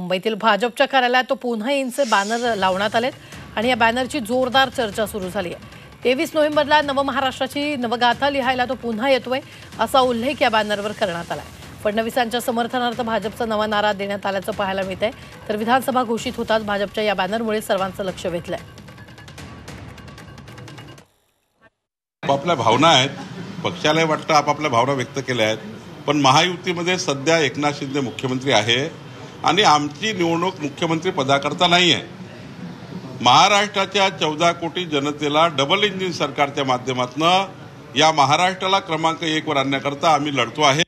मुंबईतील भाजपच्या कार्यालयात तो पुन्हा यांचे बॅनर लावण्यात आलेत आणि या बॅनरची जोरदार चर्चा सुरू झाली आहे. तेवीस नोव्हेंबरला नवमहाराष्ट्राची नवगाथा लिहायला तो पुन्हा येतोय असा उल्लेख या बॅनरवर करण्यात आला फडणवीसांच्या समर्थनार्थ भाजपचा नवा नारा देण्यात आल्याचं पाहायला मिळत आहे तर विधानसभा घोषित होताच भाजपच्या या बॅनरमुळे सर्वांचं लक्ष वेधलंय. आपापल्या भावना आहेत. पक्षालाही वाटतं आपापल्या भावना व्यक्त केल्या आहेत. पण महायुतीमध्ये सध्या एकनाथ शिंदे मुख्यमंत्री आहे. आणि आमची निवडणूक मुख्यमंत्री पदाकरता नाही आहे महाराष्ट्राच्या चौदा कोटी जनतेला डबल इंजिन सरकारच्या माध्यमातून या महाराष्ट्राला क्रमांक एकवर आणण्याकरता आम्ही लढतो आहे.